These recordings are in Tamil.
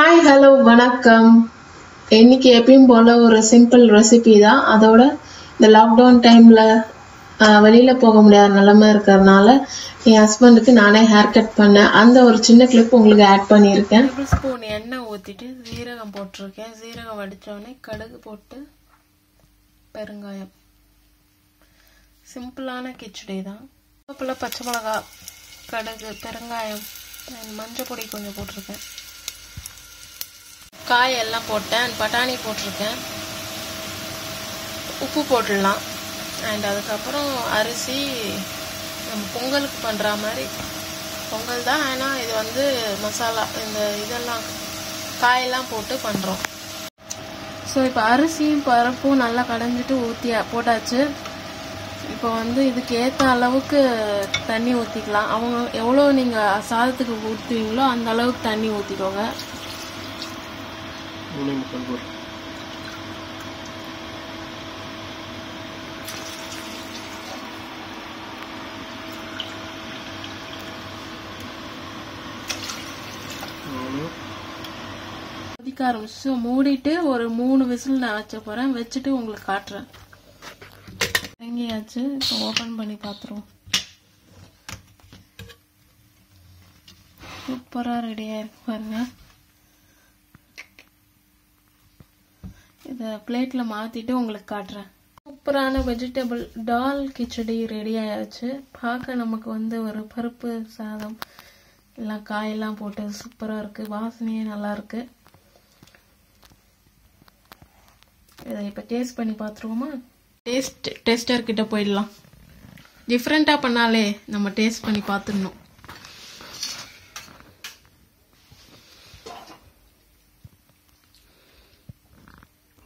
ஹாய் ஹலோ வணக்கம். இன்னைக்கு எப்பயும் போல ஒரு சிம்பிள் ரெசிபி தான். அதோட இந்த லாக்டவுன் டைம்ல வெளியில போக முடியாத நிலைமை இருக்கிறதுனால என் ஹஸ்பண்டுக்கு நானே ஹேர் கட் பண்ணேன். அந்த ஒரு சின்ன கிளிப் உங்களுக்கு ஆட் பண்ணியிருக்கேன். டேபிள் ஸ்பூன் எண்ணெய் ஊற்றிட்டு சீரகம் போட்டிருக்கேன். சீரகம் வடித்தோடனே கடுகு போட்டு பெருங்காயம். சிம்பிளான கிச்சடி தான். கருவேப்பிலை பச்சை மிளகா கடுகு பெருங்காயம் மஞ்சள் பொடி கொஞ்சம் போட்டிருக்கேன். காய் எல்லாம் போட்டேன் பட்டாணி போட்டிருக்கேன். உப்பு போட்டுடலாம். அண்ட் அதுக்கப்புறம் அரிசி நம்ம பொங்கலுக்கு பண்ணுற மாதிரி பொங்கல் தான். ஆனால் இது வந்து மசாலா இந்த இதெல்லாம் காயெல்லாம் போட்டு பண்ணுறோம் ஸோ இப்போ அரிசியும் பருப்பும் நல்லா கடைஞ்சிட்டு ஊற்றி போட்டாச்சு. இப்போ வந்து இதுக்கு ஏற்ற அளவுக்கு தண்ணி ஊற்றிக்கலாம் அவங்க எவ்வளோ நீங்கள் சாதத்துக்கு ஊற்றுவீங்களோ அந்த அளவுக்கு தண்ணி ஊற்றிக்கோங்க மூணே முக்கால் போர். கொதிக்க ஆரம்பிச்சு மூடிட்டு ஒரு மூணு விசில் நான் வச்ச போகிறேன் வச்சுட்டு உங்களுக்கு காட்டுறேன். இறங்கியாச்சு இப்போ ஓப்பன் பண்ணி பார்த்துருவோம் சூப்பராக ரெடியாக இருக்கு பாருங்க. இதை பிளேட்டில் மாற்றிட்டு உங்களுக்கு காட்டுறேன். சூப்பரான வெஜிடபிள் டால் கிச்சடி ரெடி ஆயாச்சு. பார்க்க நமக்கு வந்து ஒரு பருப்பு சாதம் எல்லாம் காயெல்லாம் போட்டு சூப்பராக இருக்குது வாசனையே நல்லா இருக்கு. இதை இப்போ டேஸ்ட் பண்ணி பார்த்துருவோமா? டேஸ்ட் டேஸ்டர் கிட்ட போயிடலாம். டிஃப்ரெண்ட்டாக பண்ணாலே நம்ம டேஸ்ட் பண்ணி பார்த்துடணும்.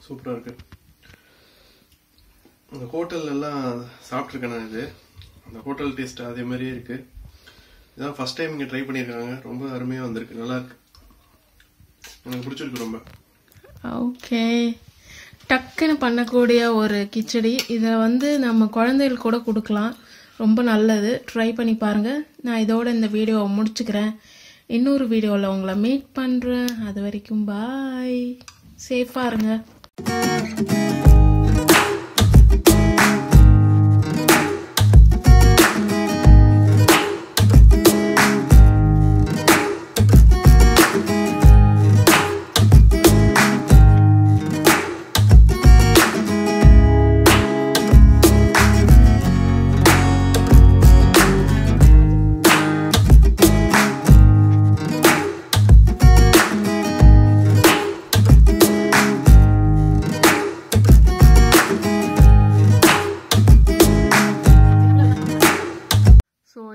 சூப்பராக இருக்கு. அந்த ஹோட்டல்ல எல்லாம் சாப்பிட்ருக்கேன் நான் இது. அந்த ஹோட்டல் டேஸ்ட் அதே மாதிரியே இருக்கு. இதான் ஃபர்ஸ்ட் டைம் இங்கே ட்ரை பண்ணியிருக்காங்க. ரொம்ப அருமையாக வந்திருக்கு. நல்லா இருக்கு. எனக்கு பிடிச்சிருக்கு ரொம்ப. ஓகே. டக்குன்னு பண்ணக்கூடிய ஒரு கிச்சடி. இதை வந்து நம்ம குழந்தைகள் கூட கொடுக்கலாம். ரொம்ப நல்லது. ட்ரை பண்ணி பாருங்கள் நான் இதோட இந்த வீடியோவை முடிச்சுக்கிறேன். இன்னொரு வீடியோவில் உங்களை மீட் பண்ணுறேன் அது வரைக்கும் பாய் சேஃபாக இருங்க. ஸோ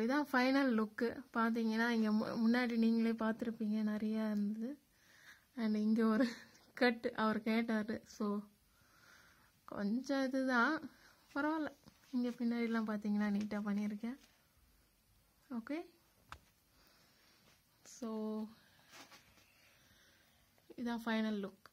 இதான் ஃபைனல் லுக்கு பார்த்தீங்கன்னா இங்கே முன்னாடி நீங்களே பார்த்துருப்பீங்க நிறையா இருந்தது. அண்ட் இங்கே ஒரு கட் அவர் கேட்டார். ஸோ கொஞ்சம் இதுதான். பரவாயில்ல. இங்கே பின்னாடிலாம் பார்த்தீங்கன்னா நீட்டாக பண்ணியிருக்கேன். ஓகே ஸோ இதான் ஃபைனல் லுக்